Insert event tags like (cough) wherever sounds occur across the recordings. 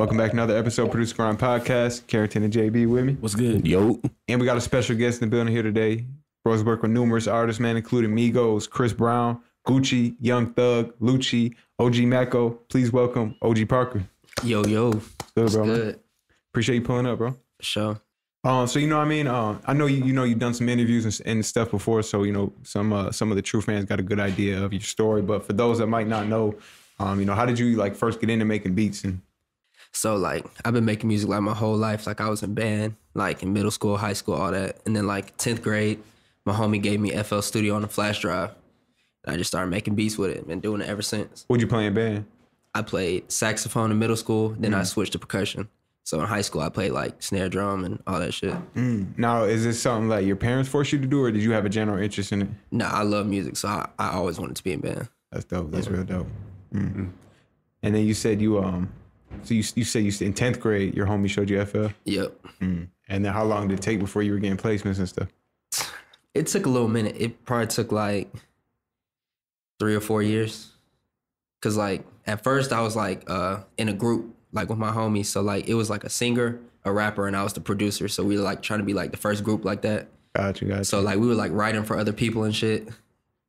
Welcome back to another episode of Producer Grind Podcast. Carrington and JB with me. What's good? Yo, And we got a special guest in the building here today. Bro's work with numerous artists, man, including Migos, Chris Brown, Gucci, Young Thug, Lucci, OG Maco. Please welcome OG Parker. Yo, yo. Good, What's bro. man. good? Appreciate you pulling up, bro. For sure. Um, so you know what I mean. Uh, I know you. You know you've done some interviews and, and stuff before, so you know some uh, some of the true fans got a good idea of your story. But for those that might not know, um, you know, how did you like first get into making beats and So like I've been making music like my whole life. Like I was in band, like in middle school, high school, all that. And then like 10th grade, my homie gave me FL Studio on a flash drive. And I just started making beats with it. Been doing it ever since. what'd you play in band? I played saxophone in middle school, then I switched to percussion. So in high school I played like snare drum and all that shit. Now, is this something that your parents forced you to do, or did you have a general interest in it? Nah, I love music, so I, I always wanted to be in band. That's dope. That's real dope. Mm. And then you said you um, so you you said you in tenth grade your homie showed you FL, Yep. and then how long did it take before you were getting placements and stuff? It took a little minute. It probably took like three or four years. Cause like at first I was like uh in a group like with my homies. So like it was like a singer, a rapper, and I was the producer. So we were like trying to be like the first group like that. Got you, got you. So like we were like writing for other people and shit.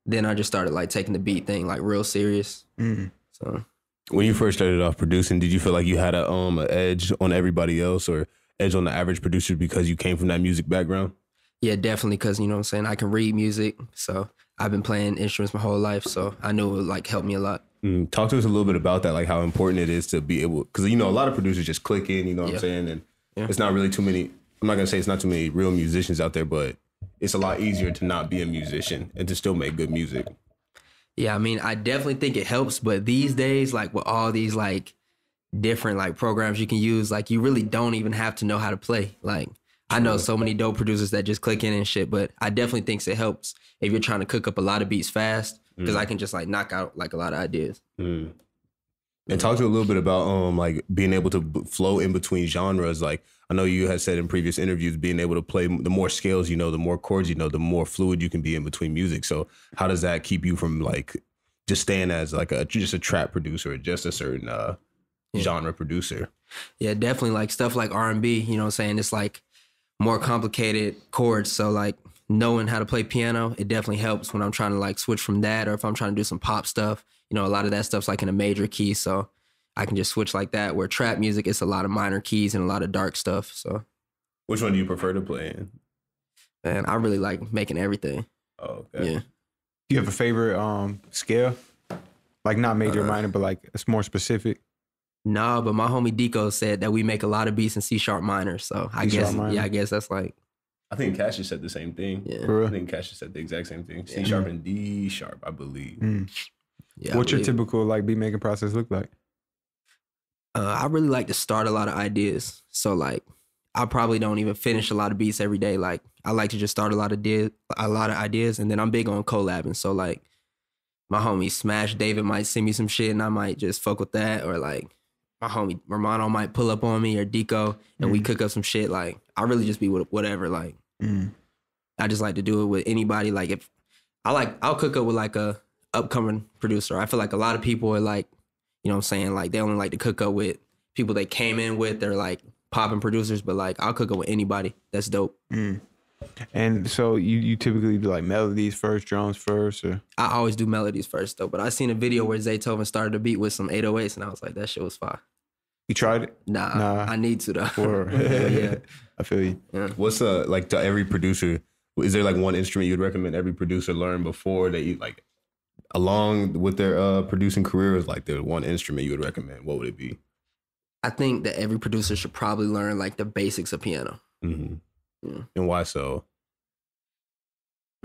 Then I just started like taking the beat thing like real serious. So when you first started off producing, did you feel like you had a um an edge on everybody else or edge on the average producer because you came from that music background? yeah, definitely because you know what I'm saying. I can read music, so I've been playing instruments my whole life. So I knew it would like help me a lot. Mm, talk to us a little bit about that, like how important it is to be able, because you know a lot of producers just click in, you know what Yeah. I'm saying, and Yeah. it's not really too many. I'm not gonna say it's not too many real musicians out there, but it's a lot easier to not be a musician and to still make good music. Yeah, I mean, I definitely think it helps, but these days, like with all these like different like programs you can use, like you really don't even have to know how to play. Like I know so many dope producers that just click in and shit, but I definitely think it helps if you're trying to cook up a lot of beats fast because I can just like knock out like a lot of ideas. Mm. And talk to a little bit about um like being able to b- flow in between genres. Like I know you had said in previous interviews, being able to play the more scales you know, the more chords you know, the more fluid you can be in between music. So how does that keep you from like just staying as like a just a trap producer or just a certain uh genre producer? Yeah, definitely like stuff like R and B. You know what I'm saying? It's like more complicated chords. So like knowing how to play piano, it definitely helps when I'm trying to like switch from that or if I'm trying to do some pop stuff. You know, a lot of that stuff's like in a major key, so I can just switch like that. Where trap music, it's a lot of minor keys and a lot of dark stuff. So Which one do you prefer to play in? and I really like making everything. Oh, okay. Yeah. Do you have a favorite um scale? Like not major Uh, minor, but like it's more specific. Nah, but my homie Deco said that we make a lot of beats in C sharp minor. So I C sharp guess minor. yeah, I guess that's like I think Cassius said the same thing. yeah. For I real? think Cassius said the exact same thing. C Yeah. sharp and D sharp, I believe. Mm. yeah I What's your typical like beat making process look like? Uh, I really like to start a lot of ideas. So like, I probably don't even finish a lot of beats every day. Like, I like to just start a lot of di- a lot of ideas, and then I'm big on collabing. So like, my homie Smash David might send me some shit, and I might just fuck with that, or like, my homie Romano might pull up on me or Deco, and we cook up some shit. Like, I really just be with whatever. Like, Mm. I just like to do it with anybody. Like, if I like, I'll cook up with like a upcoming producer. I feel like a lot of people are like, you know what I'm saying? Like they only like to cook up with people they came in with. They're like popping producers, but like I'll cook up with anybody. That's dope. Mm. And so you you typically do like melodies first, drums first, or I always do melodies first though. But I seen a video where Zaytoven started a beat with some 808s and I was like, that shit was fire. you tried it? Nah, Nah. I need to though. Or (laughs) (laughs) yeah. I feel you. What's uh like to every producer? Is there like one instrument you'd recommend every producer learn before they like along with their uh producing career? Is like the one instrument you would recommend? What would it be? I think that every producer should probably learn like the basics of piano. Mm-hmm. Yeah. And why so?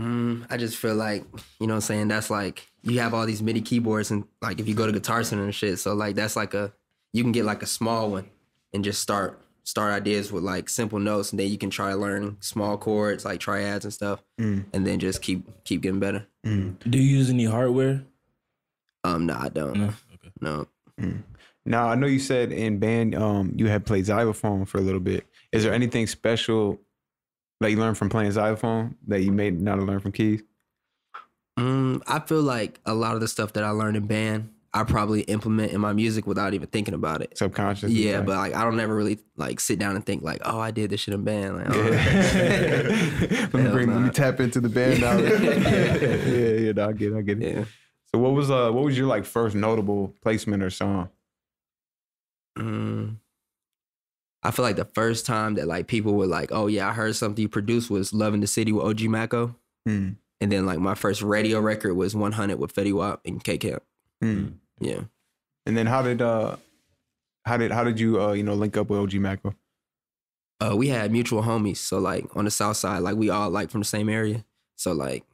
Mm, I just feel like, you know what I'm saying? That's like, you have all these MIDI keyboards and like if you go to Guitar Center and shit. So like, that's like a, you can get like a small one and just start, start ideas with like simple notes and then you can try learning small chords, like triads and stuff. Mm. And then just keep, keep getting better. Mm. Do you use any hardware? Um, no, I don't. No. Okay. No. Now I know you said in band um you had played xylophone for a little bit. Is there anything special that you learned from playing xylophone that you may not have learned from keys? Mm, I feel like a lot of the stuff that I learned in band, I probably implement in my music without even thinking about it. Subconscious. Yeah, but like I don't ever really like sit down and think like, oh, I did this shit in band. Like, oh, (laughs) let me bring, let me tap into the band now. (laughs) yeah, yeah, no, I get, it, I get it. yeah. So, what was uh, what was your like first notable placement or song? Mm. I feel like the first time that like people were like, oh yeah, I heard something you produced was "Loving the City" with OG Maco, Mm. and then like my first radio record was "100" with Fetty Wap and K Camp. Mm. Yeah. And then how did uh, how did how did you uh, you know, link up with OG Maco? uh, we had mutual homies. So like on the south side, like we all like from the same area. So like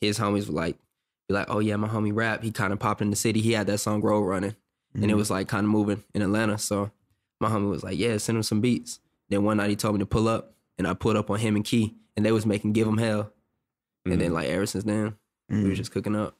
his homies were like, be like, oh yeah, my homie rap. He kind of popped in the city. He had that song Road Running, and it Mhm. was like kind of moving in Atlanta. So my homie was like, yeah, send him some beats. Then one night he told me to pull up, and I pulled up on him and Key, and they was making Give 'Em Hell. And then like ever since then, we Mm. was just cooking up.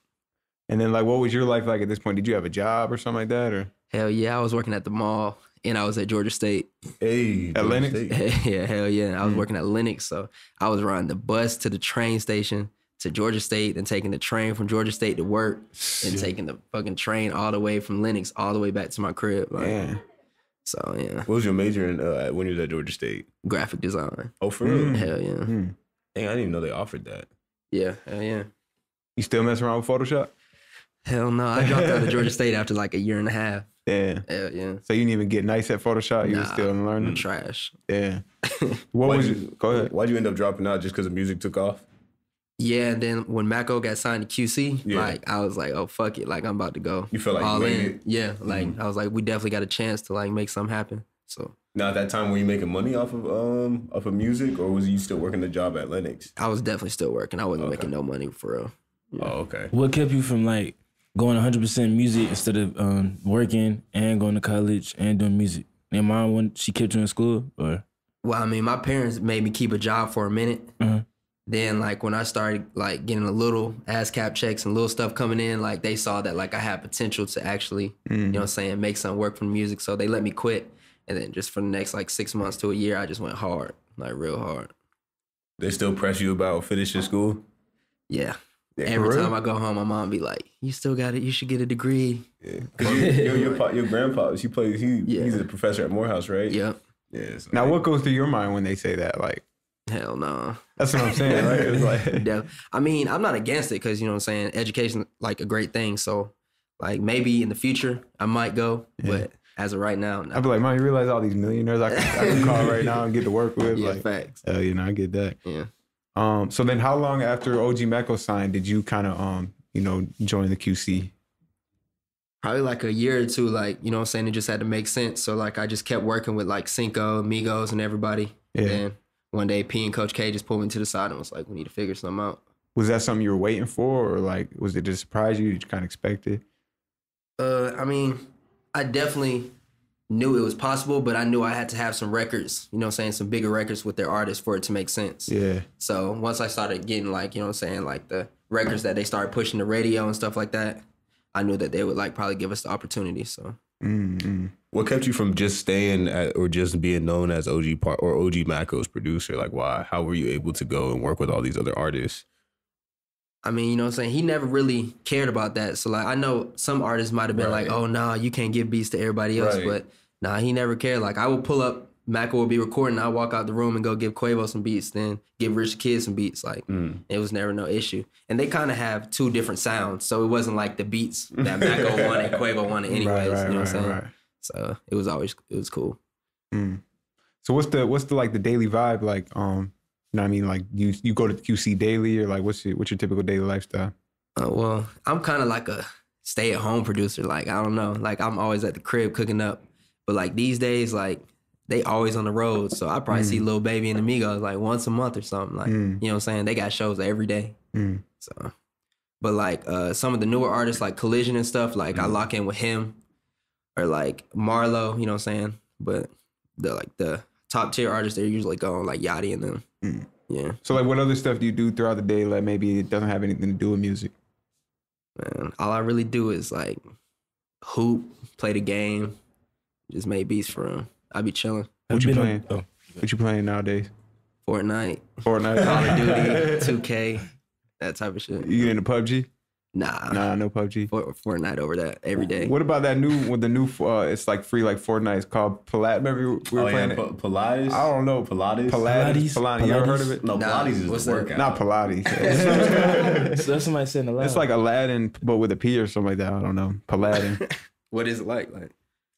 And then like, what was your life like at this point? Did you have a job or something like that, or Hell yeah, I was working at the mall, and I was at Georgia State. Hey, At Georgia Lenox? State. (laughs) yeah, hell yeah. I was Mm. working at Lenox, so I was riding the bus to the train station to Georgia State and taking the train from Georgia State to work and taking the fucking train all the way from Lenox all the way back to my crib. Like, yeah? So yeah, What was your major in uh, when you was at Georgia State? graphic design. Oh, for real? Mm. Hell yeah. Mm. Dang, I didn't even know they offered that. Yeah, hell yeah. You still mess around with Photoshop? Hell no. I dropped out of Georgia State after like a year and a half. (laughs) Yeah. Hell yeah. So you didn't even get nice at Photoshop. You were Nah. still I'm learning. trash. Yeah. (laughs) What Why'd was? you, You, go ahead. Why'd you end up dropping out? Just because the music took off? Yeah, and then when Maco got signed to QC, Yeah. like I was like, oh fuck it, like I'm about to go. You felt like you all made in. it? Mm-hmm. Yeah, like I was like, we definitely got a chance to like make something happen. So Now at that time, were you making money off of um off of music, or was you still working the job at Lenox? I was definitely still working. I wasn't Okay. making no money for real. Oh, okay. What kept you from like going 100% music instead of um, working and going to college and doing music? Your mom, when she kept you in school, or Well, I mean, my parents made me keep a job for a minute. Mhm. Then, like when I started like getting a little ASCAP checks and little stuff coming in, like they saw that like I had potential to actually, you know, what I'm saying, make something work from music. So they let me quit. And then just for the next like six months to a year, I just went hard, like real hard. They still press you about finishing school. Yeah. Yeah, Every time I go home, my mom be like, "You still got it. You should get a degree." Yeah, because (laughs) your your your, your grandpa, he plays. He Yeah. he's a professor at Morehouse, right? Yep. Yeah. so Now, like- what goes through your mind when they say that? Like, Hell no. that's what I'm saying, right? (laughs) It's like, Def- I mean, I'm not against it because you know what I'm saying. Education like a great thing. So, like maybe in the future I might go, but as of right now, no. I'd be like, Mom, you realize all these millionaires I can, I can call (laughs) right now and get to work with? yeah, like, facts. hell, you know, I get that. Yeah. Um, so then, how long after OG Maco signed did you kind of, um, you know, join the QC? Probably like a year or two. Like you know what I'm saying. It just had to make sense. So like I just kept working with like Cinco, Migos, and everybody. Yeah. And then one day, P and Coach K just pulled me to the side and was like, "We need to figure something out." Was that something you were waiting for, or like, was it just surprise you? Did you kind of expect it? Uh, I mean, I definitely knew it was possible, but I knew I had to have some records, you know what I'm saying, some bigger records with their artists for it to make sense. Yeah. So once I started getting like, you know what I'm saying, like the records that they started pushing the radio and stuff like that, I knew that they would like probably give us the opportunity. So Mm-hmm. What kept you from just staying at or just being known as OG Par- or OG Maco's producer? Like, why? How were you able to go and work with all these other artists? I mean, you know what I'm saying? He never really cared about that. So like I know some artists might have been like, Right. oh nah, you can't give beats to everybody else. Right. But nah, he never cared. Like I would pull up, Maco would be recording, I'd walk out the room and go give Quavo some beats, then give Rich Kid some beats. Like Mm. it was never no issue. And they kind of have two different sounds. So it wasn't like the beats (laughs) that Maco wanted, Quavo wanted anyways. right, you know what I'm saying? So it was always it was cool. Mm. So what's the what's the like the daily vibe like? Um, you know what I mean? Like you you go to QC daily or like what's your what's your typical daily lifestyle? Uh, well, I'm kind of like a stay at home producer. Like, I don't know. Like, I'm always at the crib cooking up. But like these days, like, they always on the road. So I probably see Lil Baby and Amigos like once a month or something. Like, Mm. you know what I'm saying? They got shows every day. Mm. So, but like uh, some of the newer artists like Kollision and stuff, like Mm. I lock in with him or like Marlo, you know what I'm saying? But the like the top tier artists, they're usually going like Yachty and them. Mm. Yeah, So like what other stuff do you do throughout the day that maybe it doesn't have anything to do with music? man. All I really do is like hoop, play the game, just make beats for him. I be chilling. What you Been on- playing? oh. What you playing nowadays? Fortnite, Fortnite. Call of Duty, (laughs) 2K, that type of shit. You get into PUBG? Nah, Nah, no PUBG. Fortnite over that every day. What about that new with the new? Uh, it's like free, like Fortnite. It's called Pilates. Remember we were Oh yeah, playing P- it. Pilates. I don't know. Pilates. Pilates. Pilates? Pilates. You ever heard of it? No, Nah, Pilates is what's the workout. Not Pilates. (laughs) So that's somebody saying a lot. it's like Aladdin, but with a P or something like that. I don't know. Paladin (laughs) What is it like? Like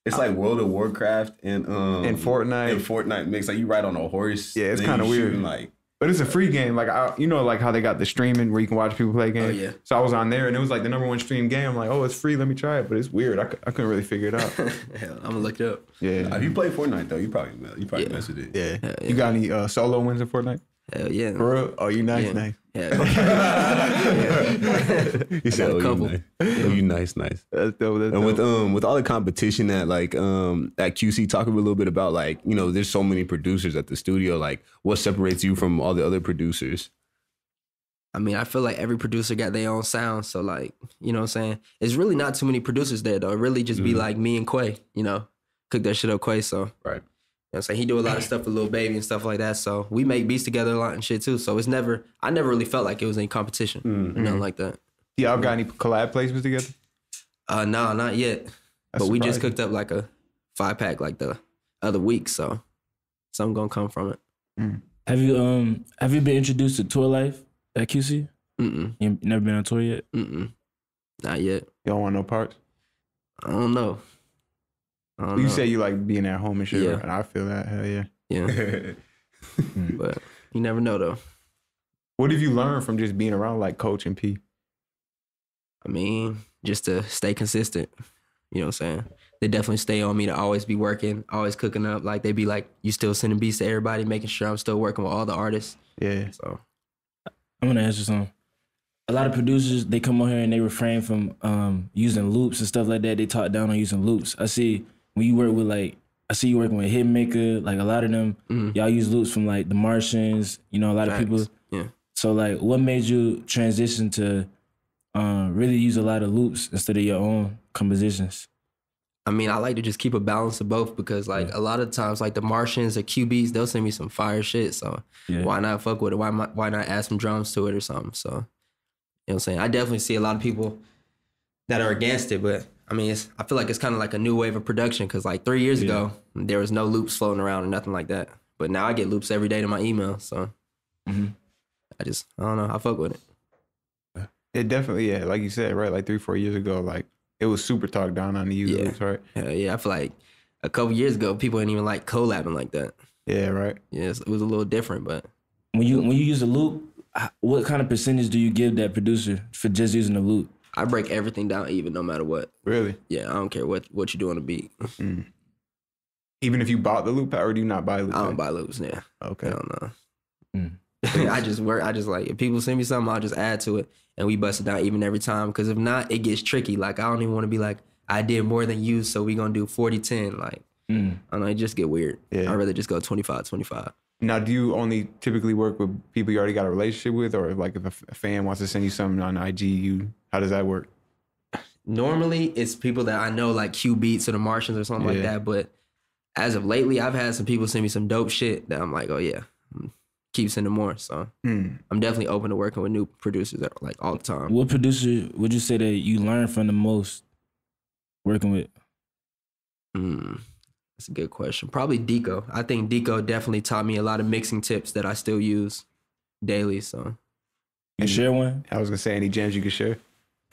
It's like World of Warcraft and um and Fortnite. and Fortnite mix. Like you ride on a horse. Yeah, it's kinda weird. shooting, Like But it's a free game. Like I, you know, like how they got the streaming where you can watch people play games. Oh, yeah. So I was on there and it was like the number one stream game. I'm like, oh, it's free. Let me try it. But it's weird. I, I couldn't really figure it out. (laughs) Hell, I'm gonna look it up. Yeah. if you play Fortnite though, you probably you probably Yeah. mess with it. Yeah. Hell, yeah. You got any uh, solo wins in Fortnite? Hell yeah. For real? Oh, you nice, Yeah. nice. (laughs) Yeah. He said, got a "Oh, couple. you nice. Oh, you nice, nice." That's dope. That's And with dope. um with all the competition at like um at QC, talk a little bit about like you know there's so many producers at the studio. Like what separates you from all the other producers? I mean, I feel like every producer got their own sound. So like, you know what I'm saying? It's really not too many producers there though. It really just be Mhm. like me and Quay, you know, cook that shit up Quay. So Right. You know what I'm saying? He do a lot of stuff with Lil Baby and stuff like that. So we make beats together a lot and shit too. So it's never I never really felt like it was any competition. Mm. or Nothing like that. Y'all got any collab placements together? Uh no, not yet. That's but we just cooked up like a five pack like the other week. So something gonna come from it. have you um have you been introduced to tour life at QC? Mm-mm. You never been on tour yet? mm. Mm Not yet. You don't want no parts? I don't know. I don't You know. say you like being at home and shit, Yeah. and I feel that. Hell yeah. yeah. (laughs) but you never know though. What have you learned from just being around like Coach and P? I mean, just to stay consistent. You know what I'm saying? They definitely stay on me to always be working, always cooking up. Like they be like, you still sending beats to everybody, making sure I'm still working with all the artists. Yeah. So I'm gonna ask you something. A lot of producers they come on here and they refrain from um, using loops and stuff like that. They talk down on using loops. I see when you work with like I see you working with Hitmaker, like a lot of them, Mhm. y'all use loops from like the Martians. You know, a lot of people. Yeah. So like, what made you transition to um, really use a lot of loops instead of your own compositions? I mean, I like to just keep a balance of both because like a lot of times like the Martians or QBs, they'll send me some fire shit. So Yeah. why not fuck with it? Why not, why not add some drums to it or something? So you know what I'm saying? I definitely see a lot of people that are against it, but I mean, it's, I feel like it's kind of like a new wave of production because like three years ago there was no loops floating around or nothing like that. But now I get loops every day to my email, so Mhm. I just I don't know. I fuck with it. It definitely, yeah, like you said, right? Like three, four years ago, like it was super talked down on the use Yeah. loops, right? Hell yeah, I feel like a couple years ago people didn't even like collabing like that. Yeah, right. Yeah, it's- it was a little different, but When you when you use a loop, what kind of percentage do you give that producer for just using the loop? I break everything down even no matter what. Really. Yeah, I don't care what what you do on the beat. Even if you bought the loop, or do you not buy loop? I don't buy loops. Yeah, Okay. I don't know. Mm. I just work. I just like if people send me something, I'll just add to it, and we bust it down even every time. Because if not, it gets tricky. Like I don't even want to be like I did more than you, so we gonna do 40-10. Like Mm. I don't know, it just get weird. Yeah. I'd rather just go 25-25. Now, do you only typically work with people you already got a relationship with, or like if a, f- a fan wants to send you something on IG, you how does that work? Normally, it's people that I know, like Q Beats or the Martians or something like that. But as of lately, I've had some people send me some dope shit that I'm like, oh yeah, mm, keep sending more. So Hmm. I'm definitely open to working with new producers like all the time. What producer would you say that you learned from the most working with? Mm, that's a good question. Probably Deco. I think Deco definitely taught me a lot of mixing tips that I still use daily. So You share one? I was gonna say any gems you could share.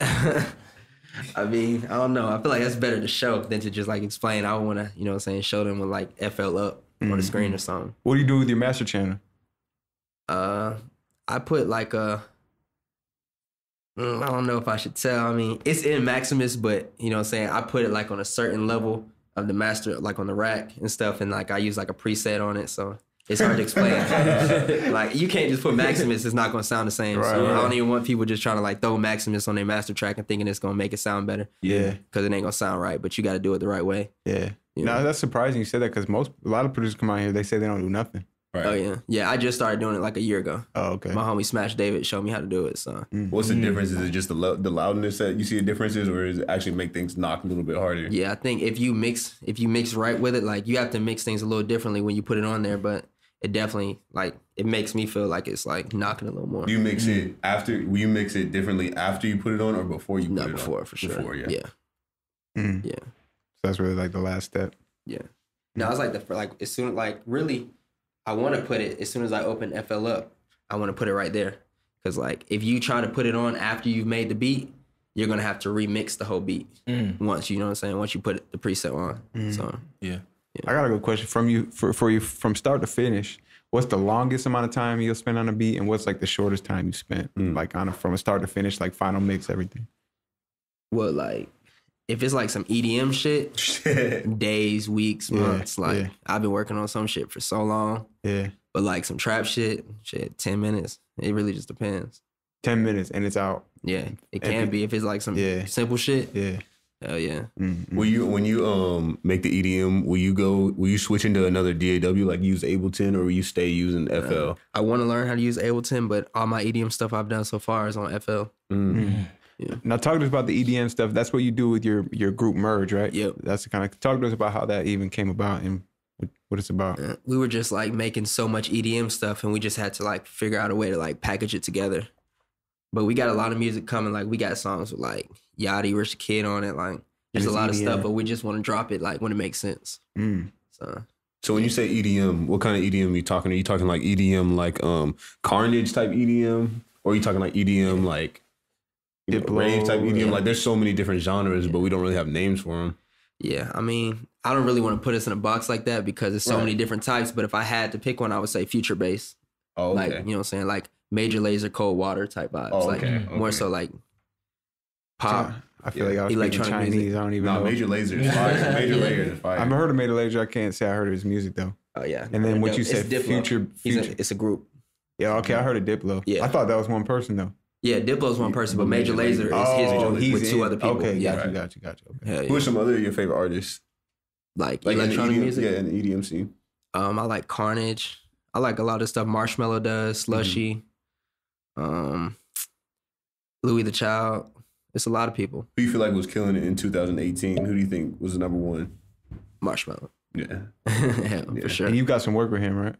(laughs) I mean, I don't know. I feel like that's better to show than to just like explain. I want to, you know what I'm saying, show them with like FL up on the screen or something. What do you do with your master channel? Uh, I put like a. Mm, I don't know if I should tell. I mean, it's in Maximus, but you know what I'm saying? I put it like on a certain level of the master, like on the rack and stuff. And like I use like a preset on it. So it's hard to (laughs) explain. like you can't just put Maximus, it's not going to sound the same. Right, so I don't even want people just trying to like throw Maximus on their master track and thinking it's going to make it sound better Yeah, because it ain't going to sound right. But you got to do it the right way. yeah. Yeah. No, that's surprising you said that because most a lot of producers come out here they say they don't do nothing. Right. Oh, yeah. Yeah. I just started doing it like a year ago. Oh, okay. My homie Smash David showed me how to do it. So mm. What's the mm. difference? Is it just the lo- the loudness that you see the differences, or is it actually make things knock a little bit harder? Yeah, I think if you mix if you mix right with it, like you have to mix things a little differently when you put it on there, but it definitely like it makes me feel like it's like knocking a little more. Do you mix it after? Will you mix it differently after you put it on or before you put Not it before, on? for sure. Before, yeah. yeah, Mm. yeah. So that's really like the last step. Yeah. No, I was like the like as soon like really, I want to put it as soon as I open FL up. I want to put it right there because like if you try to put it on after you've made the beat, you're gonna have to remix the whole beat Mm. once. You know what I'm saying? Once you put the preset on. So Yeah. I got a good question from you for, for you from start to finish. What's the longest amount of time you'll spend on a beat, and what's like the shortest time you spent, hmm. like on a, from a start to finish, like final mix, everything? what like if it's like some EDM shit, Shit. (laughs) days, weeks, Yeah, months. Like yeah. I've been working on some shit for so long, Yeah, but like some trap shit, shit, ten minutes. It really just depends. ten minutes and it's out. Yeah, it can it- be if it's like some Yeah. simple shit. Yeah. Hell yeah. Mm, mm. Will you when you um make the EDM? Will you go? Will you switch into another DAW like use Ableton, or will you stay using FL? I want to learn how to use Ableton, but all my EDM stuff I've done so far is on FL. Mm. Now talk to us about the EDM stuff. That's what you do with your your group merge, right? Yep. That's the kind of talk to us about how that even came about and what, what it's about. Uh, We were just like making so much EDM stuff, and we just had to like figure out a way to like package it together. But we got a lot of music coming. Like we got songs with like Yachty, Rich the Kid on it. Like just a it's lot of stuff, but we just want to drop it like when it makes sense. Mm. So So when you say EDM, what kind of EDM are you talking? Are you talking like EDM like um Carnage type EDM, or are you talking like EDM like you know, rave type EDM? yeah. Like there's so many different genres, but we don't really have names for them. yeah, I mean, I don't really want to put us in a box like that because there's so Right. many different types. But if I had to pick one, I would say future bass. Oh, Like you know what I'm saying, like Major Lazer, Cold Water type vibes. Oh, like okay, more so like pop. I feel Yeah. like I was speaking Electronic Chinese. music. I don't even no, know. Major Lazer is fire. (laughs) Major Lazer is fire. I've heard of Major Lazer. I can't say I heard of his music though. Oh yeah. And then what you said, Diplo. future, He's a- future. it's a group. yeah, okay, I heard of Diplo. Yeah. I thought that was one person though. Yeah, Diplo's one person, but But Major Major Laser Lazer- is his Oh, with, he's with two other people. Okay, yeah, got you, got you, got you. Okay. Hell Who are some other of your favorite artists? like, Like in the electronic EDM, music. Yeah, in the EDM scene. Um, I like Carnage. I like a lot of stuff Marshmello does, Mm-hmm. Slushii, um, Louis the Child. It's a lot of people. Who you feel like was killing it in 2018? Who do you think was the number one? Marshmello. Yeah. yeah, (laughs) Yeah. for sure. And you got some work with him, right?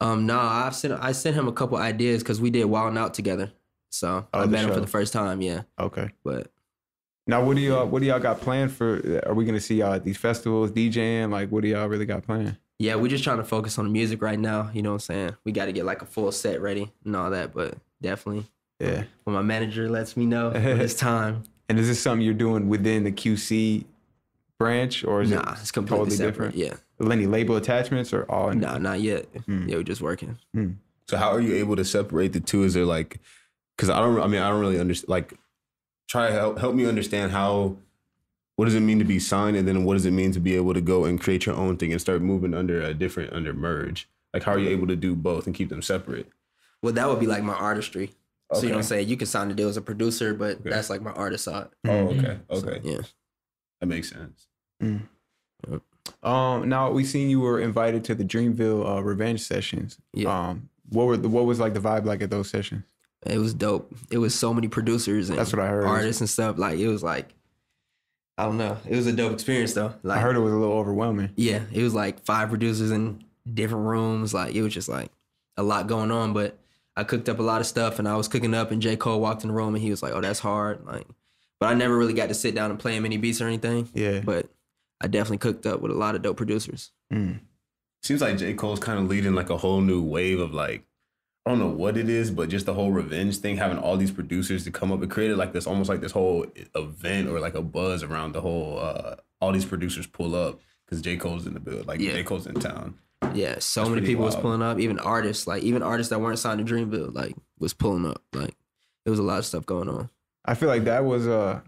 Um, no, I've sent I sent him a couple ideas because we did Wild Out together. So Oh, I the met him for the first time. Yeah, Okay. but Now, what do y'all what do y'all got planned for? Are we gonna see y'all at these festivals, DJing? Like, what do y'all really got planned? Yeah, we're just trying to focus on the music right now. You know what I'm saying? We got to get like a full set ready and all that. But definitely, Yeah. when my manager lets me know it's (laughs) time, And is this something you're doing within the QC branch, or is nah, it it's completely totally separate. different? Yeah, Any label attachments or all? nah, not yet. Mm. Yeah, we're just working. So how are you able to separate the two? Is there like, because I don't, I mean, I don't really understand. Like, try to help help me understand how. What does it mean to be signed, and then what does it mean to be able to go and create your own thing and start moving under a different under merge? Like, how are you able to do both and keep them separate? Well, that would be like my artistry. So you know what I'm saying? You can sign the deal as a producer, but that's like my artist side. Oh, okay, So, okay, yeah. that makes sense. Um, now we seen you were invited to the Dreamville uh, Revenge sessions. Yeah. Um, what were the what was like the vibe like at those sessions? It was dope. It was so many producers and That's what I heard. artists and stuff. Like it was like I don't know. It was a dope experience though. Like I heard it was a little overwhelming. yeah, it was like five producers in different rooms. Like it was just like a lot going on. But I cooked up a lot of stuff and I was cooking up and J. Cole walked in the room and he was like, Oh, that's hard. Like but I never really got to sit down and play him any beats or anything. Yeah. But I definitely cooked up with a lot of dope producers. Mm. Seems like J Cole's kind of leading like a whole new wave of like. I don't know what it is, but just the whole revenge thing, having all these producers to come up, it created like this almost like this whole event or like a buzz around the whole. uh All these producers pull up because J Cole's in the build, like Yeah. J Cole's in town. Yeah, so That's many pretty people was pulling up. Even artists, like even artists that weren't signed to Dreamville, like was pulling up. Like it was a lot of stuff going on. I feel like that was uh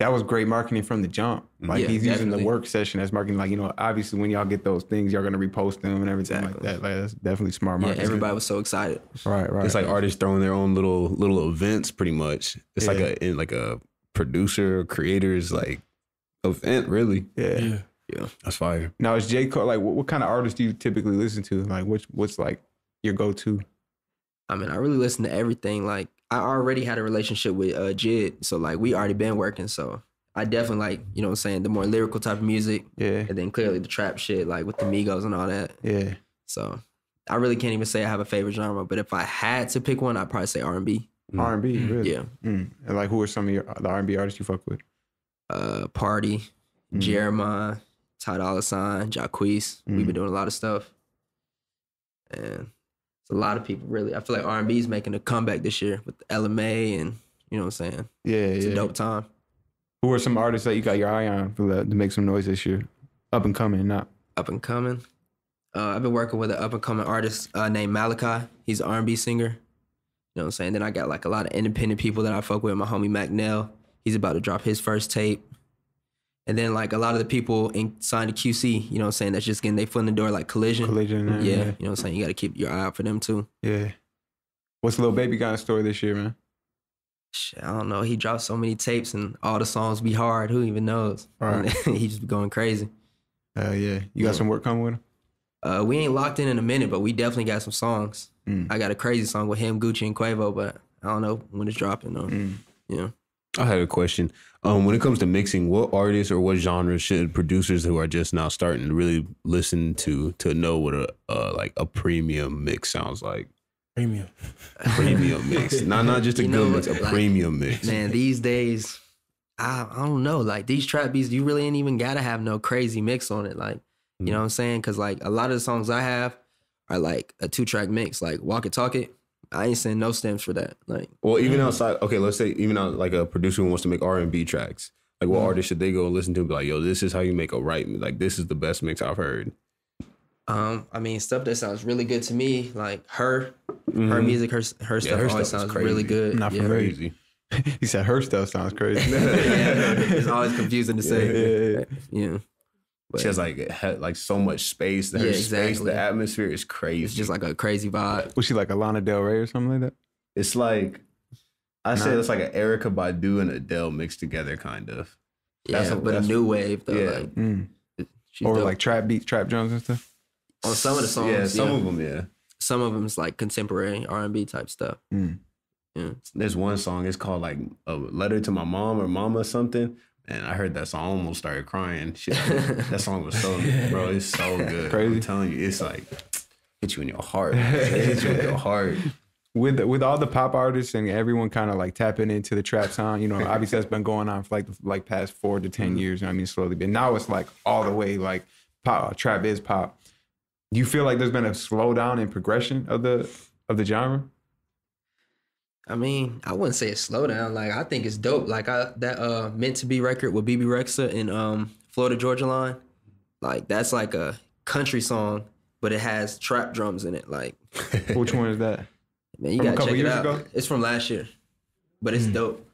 that was great marketing from the jump. Like Yeah, he's using the work session as marketing. Like you know, obviously when y'all get those things, y'all gonna repost them and everything like that. Like that's definitely smart Yeah, marketing. everybody was so excited. Right, right. It's like artists throwing their own little little events, pretty much. It's like a in like a producer creators like event, really. yeah. Yeah. That's fire. Now is J Cole like what, what kind of artists do you typically listen to? Like which what's like your go to? I mean, I really listen to everything. Like I already had a relationship with uh Jid, so like we already been working. So I definitely like, you know what I'm saying, the more lyrical type of music. Yeah, And then clearly the trap shit, like with the Migos and all that. yeah. So I really can't even say I have a favorite genre, but if I had to pick one, I'd probably say R and B. R and B, really. Yeah, Mm. And like, who are some of your the R and B artists you fuck with? uh, Party, Mm. Jeremih, Ty Dolla Sign, Jacquees. We've Mm. been doing a lot of stuff, and it's a lot of people. Really, I feel like R and B is making a comeback this year with Ella Mai, and you know what I'm saying. Yeah, It's yeah. a dope time. Who are some artists that you got your eye on for the, to make some noise this year? Up and coming, not. Up and coming. Uh, I've been working with an up and coming artist uh, named Malachi. He's an R&B singer. You know what I'm saying? Then I got like a lot of independent people that I fuck with. My homie Mac Nell. He's about to drop his first tape. And then like a lot of the people in, signed to QC, you know what I'm saying, that's just getting they foot in the door like Kollision. Kollision. Yeah, uh, you know what I'm saying? You got to keep your eye out for them too. Yeah. What's Lil Baby got in store this year, man? Shit, I don't know. He dropped so many tapes and all the songs be hard. Who even knows? (laughs) Right. he just be going crazy. Uh, yeah. You got Yeah. some work coming with him? Uh, we ain't locked in in a minute, but we definitely got some songs. Mm. I got a crazy song with him, Gucci, and Quavo, but I don't know when it's dropping though. Mm. Yeah. I had a question. Um, when it comes to mixing, what artists or what genres should producers who are just now starting to really listen to to know what a uh, like a premium mix sounds like? Premium. Premium mix, (laughs) not not just a You good know, mix, a like, premium mix. Man, these days, I I don't know. Like these trap beats, you really ain't even gotta have no crazy mix on it. Like, you know what I'm saying? Cause like a lot of the songs I have are like a two track mix. Like Walk It Talk It. I ain't saying no stems for that. Like Well, even outside, okay, let's say even out like a producer who wants to make R and B tracks, like what artist should they go and listen to? And be like, yo, this is how you make a right, like this is the best mix I've heard. Um, I mean, stuff that sounds really good to me, like her, her Mhm. music, her her stuff her always stuff is sounds really good. Not yeah. Crazy. (laughs) he said her stuff sounds crazy. (laughs) yeah, it's always confusing to (laughs) say. Yeah, yeah, Yeah, But She has like had like so much space. Her Yeah, space, exactly. the atmosphere is crazy. it's just like a crazy vibe. Was she like a Lana Del Rey or something like that? It's like I say it's like an Erykah Badu and Adele mixed together, kind of. Yeah, That's a- but a that's- new wave though. yeah. Like, Mm. she's Or dope. like trap beats, trap drums and stuff? on some of the songs. yeah, some yeah. of them, yeah. some of them is like contemporary R and B type stuff. Mm. Yeah, There's one song. It's called like a letter to my mom or mama or something. And I heard that song, I almost started crying. Shit, that (laughs) song was so, bro, it's so (laughs) good. Crazy. I'm telling you, it's like hit you in your heart. (laughs) It hits you in your heart. with with all the pop artists and everyone kind of like tapping into the trap sound, you know, obviously that's been going on for like the, like past four to 10 mm-hmm. years. You know I mean, slowly, but now it's like all the way like pop. Trap is pop. Do you feel like there's been a slowdown in progression of the of the genre? I mean, I wouldn't say it's slow down. Like I think it's dope. Like I that uh meant to be record with Bebe Rexha and um Florida Georgia Line. Like that's like a country song, but it has trap drums in it. Like (laughs) Which one is that? man, you From gotta couple check it out. ago? It's from last year, but it's dope.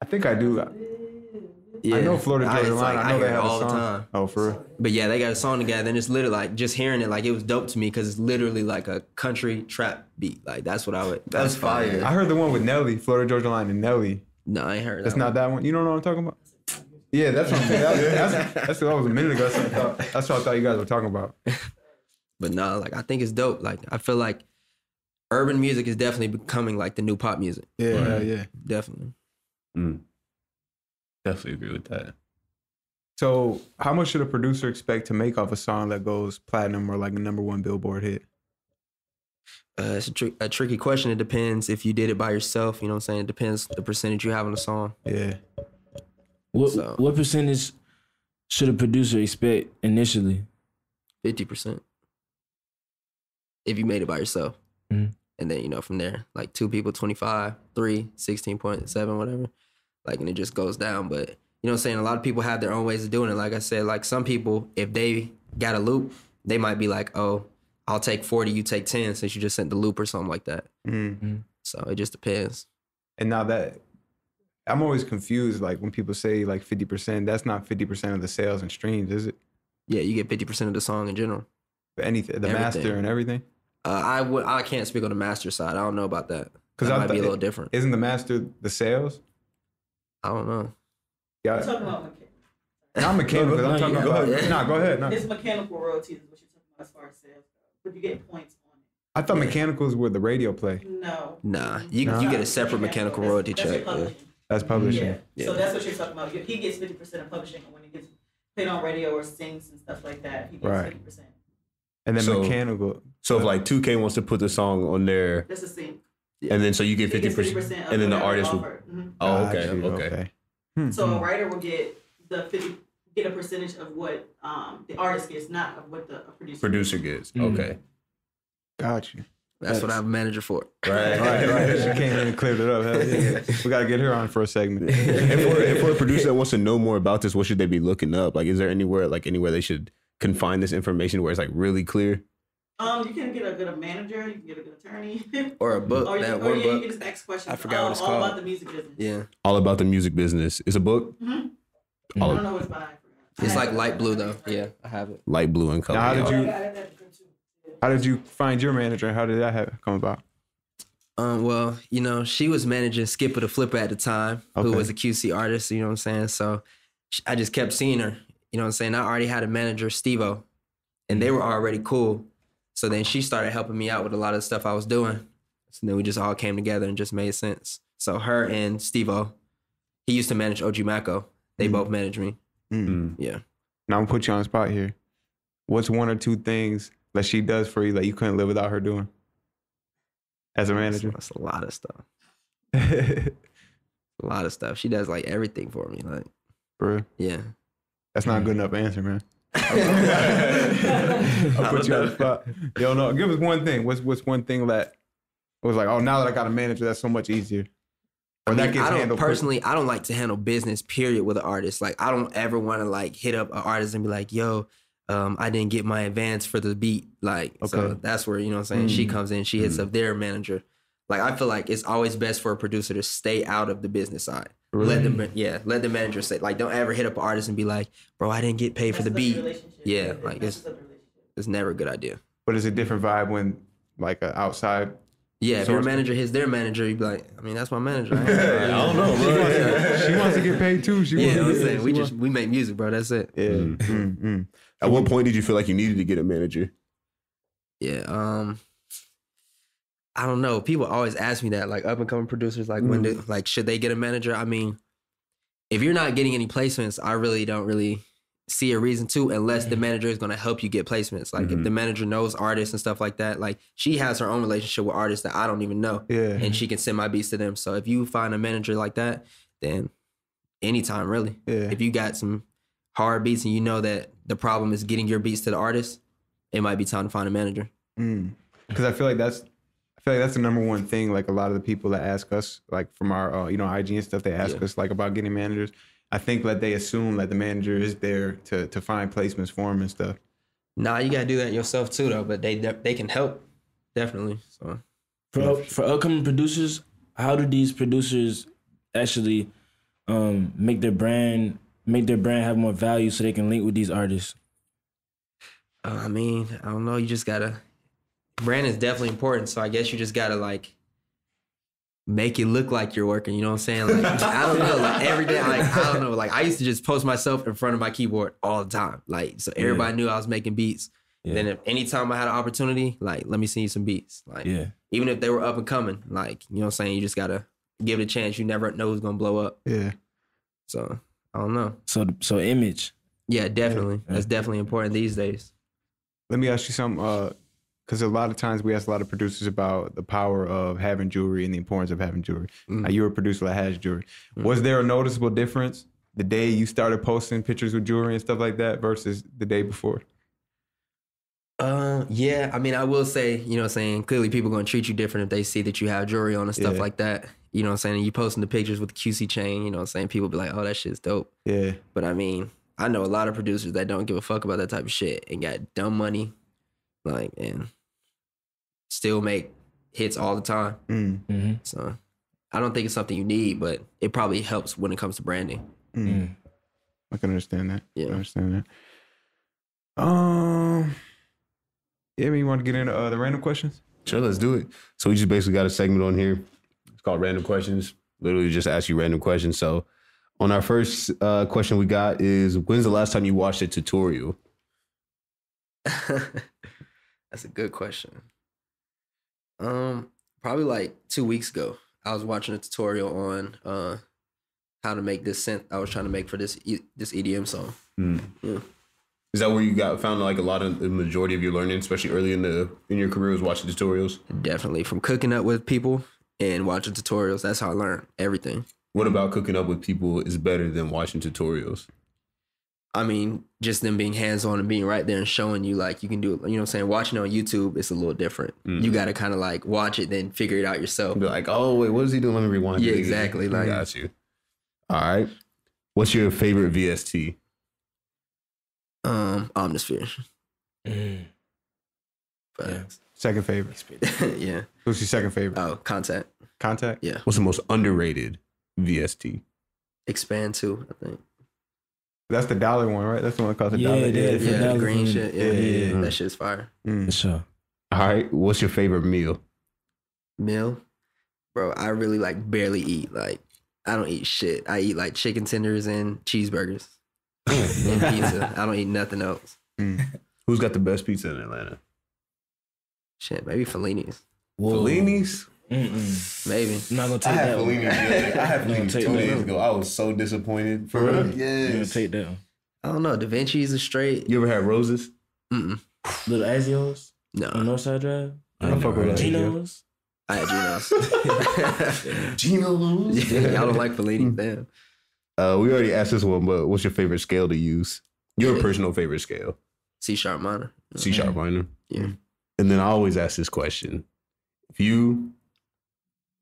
I think I do. Yeah, I know Florida I- Georgia it's Line. like- I know hear they it have all a the song. time. Oh, for real? But yeah, they got a song together, and it's literally like just hearing it, like it was dope to me because it's literally like a country trap beat. Like that's what I would. That's fire. I heard the one with Nelly, Florida Georgia Line, and Nelly. No, I ain't heard. That's that not that one. You don't know what I'm talking about? Yeah, that's what I'm saying. That, that's, that's that was a minute ago. That's what, I thought, that's what I thought you guys were talking about. (laughs) But no, like I think it's dope. Like I feel like urban music is definitely becoming like the new pop music. Yeah, yeah. Definitely. Mm. Definitely agree with that. So, how much should a producer expect to make off a song that goes platinum or like a number one Billboard hit? Uh, it's a, tri- a tricky question. It depends if you did it by yourself. You know what I'm saying? It depends the percentage you have on the song. Yeah, What So- what percentage should a producer expect initially? Fifty percent. If you made it by yourself. Mhm. And then, you know, from there, like two people, 25, three, 16.7, whatever. Like, and it just goes down. But, you know what I'm saying? A lot of people have their own ways of doing it. Like I said, like some people, if they got a loop, they might be like, oh, I'll take 40, you take 10 since you just sent the loop or something like that. mm. So it just depends. and now that I'm always confused, like when people say like 50, percent that's not 50 percent of the sales and streams, is it? Yeah, you get 50% of the song in general. Anything, the master and everything. Uh, I would. I can't speak on the master side. I don't know about that. Because that I might be a little different. Isn't the master the sales? I don't know. Yeah, You're talking about mecha- not mechanical. No, I'm no, talking about. go ahead. Nah, go ahead. No. it's mechanical royalties is what you're talking about as far as sales go. But you get points on it. I thought Yeah. mechanicals were the radio play. No. Nah, you Nah. you get a separate mechanical That's- royalty that's your check. Yeah. publishing. That's publishing. Yeah. Yeah. So that's what you're talking about. He gets fifty percent of publishing, and when he gets played on radio or sings and stuff like that, he gets Right. fifty percent. And then So- mechanical. So if like 2K wants to put the song on there, That's a sync. And then so you get 50%, 50% of and then the artist will. offered. Mhm. Oh, okay, Got you, okay. Hmm, So hmm. a writer will get the 50, get a percentage of what um, the artist gets, not of what the producer. Producer gets. Mm. Okay. got you. That's what I have a manager for. Right. Right, right. She came in and cleared it up. Yeah. (laughs) We got to get her on for a segment. and, for, and for a producer that wants to know more about this, what should they be looking up? Like, is there anywhere, like anywhere they should confine this information where it's like really clear? Um, you can get a good manager, you can get a good attorney, (laughs) Or a book. or, you, that or one yeah, you can just ask questions. I forgot what all, it's all called. about the music business. Yeah. All about the music business. It's a book, Mhm. I don't know what's by. It's like light blue though. Yeah, I have it. light blue in color. Now, how did y'all. How did you find your manager? How did that have, come about? Um, well, you know, she was managing Skippa da Flippa at the time, who was a QC artist, you know what I'm saying? So I just kept seeing her, you know what I'm saying? I already had a manager, Stevo, and they were already cool. So then she started helping me out with a lot of the stuff I was doing. So then we just all came together and just made sense. So her and Stevo, he used to manage OG Maco. They Mhm. both manage me. Mm. Yeah. Now I'm gonna put you on the spot here. What's one or two things that she does for you that you couldn't live without her doing as a That's, manager? that's a lot of stuff. (laughs) A lot of stuff. She does like everything for me. Like, For real? yeah. That's not a good enough answer, man. (laughs) I'll put you on the spot. (laughs) Yo, no, give us one thing. What's what's one thing that was like, oh, now that I got a manager, that's so much easier. Or I, that gets I don't handled quick- personally. I don't like to handle business. Period with an artist. Like I don't ever want to like hit up an artist and be like, "Yo, um, I didn't get my advance for the beat." Like, so Okay. that's where you know what I'm saying. She Mm. comes in. She hits up their manager. Like I feel like it's always best for a producer to stay out of the business side. Let the yeah, let the manager say like, don't ever hit up an artist and be like, "Bro, I didn't get paid for the beat." Yeah, It like, it's- up the relationship. It's never a good idea. But it's a different vibe when like a outside. Yeah, if your manager hits their manager, you'd be like, I mean, that's my manager. (laughs) I ain't- I don't know, She wants, to, she wants to get paid too. She yeah, wants you know what to I'm get- saying we just we make music, bro. That's it. yeah. Mm, mm. At what point did you feel like you needed to get a manager? Yeah. Um I don't know. People always ask me that, like up and coming producers, like when do mm-hmm. like should they get a manager? I mean, if you're not getting any placements, I really don't really see a reason to unless the mm-hmm. manager is gonna help you get placements. Like if Mhm. the mm-hmm. manager knows artists and stuff like that, like she has her own relationship with artists that I don't even know. Yeah. And she can send my beats to them. So if you find a manager like that, then anytime really. Yeah. If you got some hard beats and you know that the problem is getting your beats to the artist, it might be time to find a manager. Mm. Because I feel like that's, feel like that's the number one thing. Like a lot of the people that ask us, like from our, uh, you know, IG and stuff, they ask Yeah. us like about getting managers. I think that they assume that the manager is there to to find placements for them and stuff. Nah, you gotta do that yourself too, though. But they they can help, definitely. So For for upcoming producers, how do these producers actually um, make their brand make their brand have more value so they can link with these artists? uh, I mean, I don't know. You just gotta. Brand is definitely important. So I guess you just gotta like make it look like you're working. You know what I'm saying? Like I don't know. Like every day, like I don't know. Like I used to just post myself in front of my keyboard all the time. Like so everybody knew I was making beats. Yeah. Then if anytime I had an opportunity, like let me send you some beats. Like Yeah. even if they were up and coming, like you know what I'm saying. You just gotta give it a chance. You never know who's gonna blow up. Yeah. So I don't know. So so image. Yeah, definitely. That's definitely important these days. Let me ask you something. Uh, Because a lot of times we ask a lot of producers about the power of having jewelry and the importance of having jewelry. Mm. Now, you're a producer that has jewelry. Was there a noticeable difference the day you started posting pictures with jewelry and stuff like that versus the day before? Uh, yeah. I mean, I will say, you know, what I'm saying clearly people are gonna treat you different if they see that you have jewelry on and stuff Yeah. like that. You know, what I'm saying and you posting the pictures with the QC chain. You know, what I'm saying people be like, oh, that shit's dope. Yeah. But I mean, I know a lot of producers that don't give a fuck about that type of shit and got dumb money, like and still make hits all the time. Mm, hmm So I don't think it's something you need, but it probably helps when it comes to branding. mm. I can understand that. Yeah. can understand that. Um, yeah, I mean, you want to get into uh, the random questions? Sure, let's do it. So we just basically got a segment on here. It's called Random Questions. Literally just ask you random questions. So on our first uh, question we got is when's the last time you watched a tutorial? (laughs) That's a good question. Um, probably like two weeks ago, I was watching a tutorial on uh how to make this synth I was trying to make for this e- this EDM song. Hmm. Yeah. Is that where you got found like a lot of the majority of your learning, especially early in the in your career, was watching tutorials? Definitely from cooking up with people and watching tutorials. That's how I learned everything. What about cooking up with people is better than watching tutorials? I mean, just them being hands on and being right there and showing you like you can do it. You know what I'm saying? Watching on YouTube, it's a little different. Mm-hmm. You got to kind of like watch it, then figure it out yourself. Be like, oh wait, what is he doing? Let me rewind. Yeah, exactly, like- got you. All right. What's your favorite VST? Um, Omnisphere. Mm. But Yeah. Second favorite. (laughs) yeah. What's your second favorite? Oh, Kontakt. Kontakt. Yeah. What's the most underrated VST? Xpand!2. I think. That's the dollar one, right? That's the one called the Yeah, dollar. yeah, Yeah, For the dollar green shit. Yeah, Yeah, yeah, yeah, That shit's fire. Mm. Sure. All right. What's your favorite meal? Meal, bro. I really like barely eat. Like I don't eat shit. I eat like chicken tenders and cheeseburgers (laughs) and pizza. I don't eat nothing else. Who's got the best pizza in Atlanta? Shit, maybe Fellini's. Whoa. Fellini's. Mm-mm. Maybe. I'm not gonna I take had that one. Fellini's. the other- I had I'm gonna take two days ago. I was so disappointed. For real? I'm gonna Yes. take that one. I don't know. Da Vinci's a straight. You ever had roses? Mm-mm. Little Azio's No, on Northside Drive. I don't fuck with that. Geno's. I had Geno's. (laughs) (laughs) Geno's. yeah, y'all don't like Fellini, damn. Uh, we already asked this one, but what's your favorite scale to use? Your Yeah. personal favorite scale? C sharp minor. C sharp minor. Yeah. And then I always ask this question: If you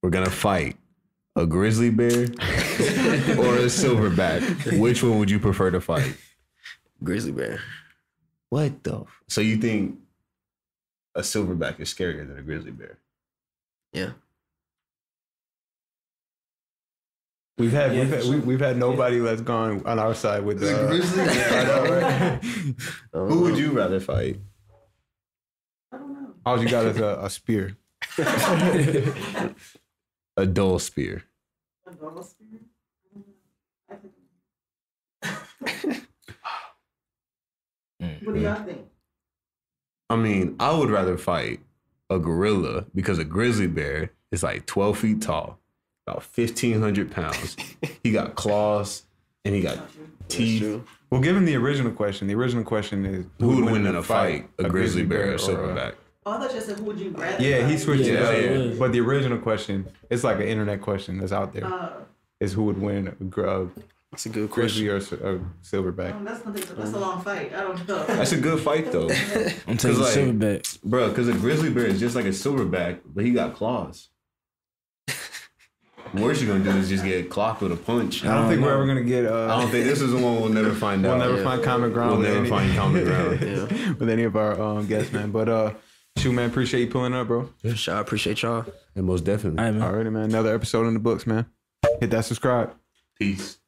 were gonna fight a grizzly bear (laughs) or a silverback, which one would you prefer to fight? Grizzly bear. What the? f- So you think a silverback is scarier than a grizzly bear? Yeah. We've had, Yeah, we've, had we, we've had nobody that's gone on our side with The uh, grizzly? (laughs) I know, right? (laughs) Who would you rather fight? I don't know. All you got is a, a spear. A dull spear. A dog spirit? I don't know. I think. (laughs) Mm, what do y'all mm. think? I mean, I would rather fight a gorilla because a grizzly bear is like 12 feet tall, about 1,500 pounds. he got (laughs) claws and he got teeth. Well, given the original question, the original question is Who would win in a fight, a grizzly bear or a silverback? Oh, I thought you said who would you rather? Yeah, he fight? switched it up. yeah. But the original question, it's like an internet question that's out there, Uh, is who would win, a gr- a That's a good grizzly question. or a silverback? um, that's gonna that's a long fight. I don't know. That's a good fight though, (laughs) I'm taking like- silverback. bro. Because a grizzly bear is just like a silverback, but he got claws. (laughs) Worst you're gonna do is just get clocked with a punch. I don't think we're ever gonna get. Uh, I don't think this is the one we'll never find (laughs) We'll out. never Yeah. find common ground. We'll with never any, find common ground. Yeah. with any of our um, guests, man. But uh, shoot, man, appreciate you pulling up, bro. Sure, I appreciate y'all. And most definitely. All right, man. Alrighty, man. Another episode in the books, man. Hit that subscribe. Peace.